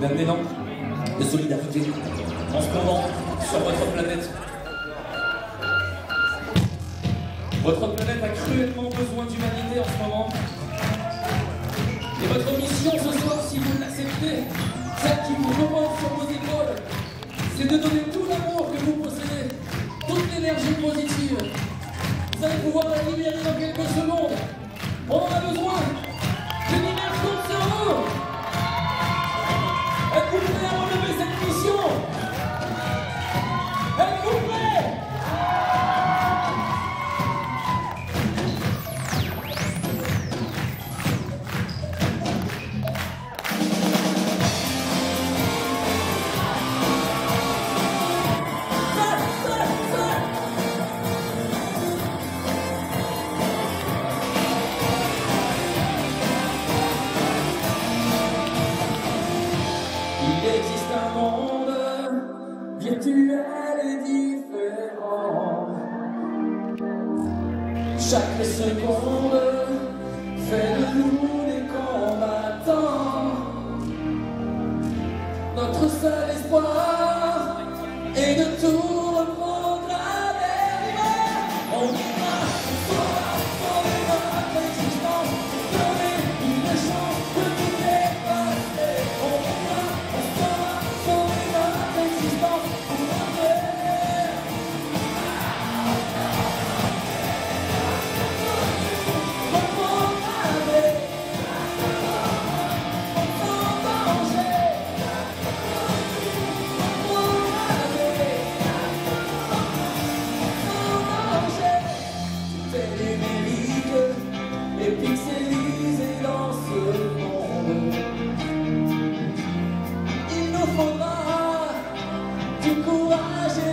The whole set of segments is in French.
d'un élan de solidarité en ce moment sur votre planète. Votre planète a cruellement besoin d'humanité en ce moment. Et votre mission ce soir, si vous l'acceptez, celle qui vous remonte sur vos épaules, c'est de donner tout l'amour que vous possédez, toute l'énergie positive. Vous allez pouvoir la libérer dans quelques secondes. On en a besoin. Virtuel et différent. Chaque seconde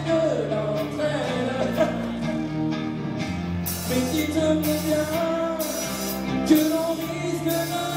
de. Mais dites-moi bien que l'on risque notre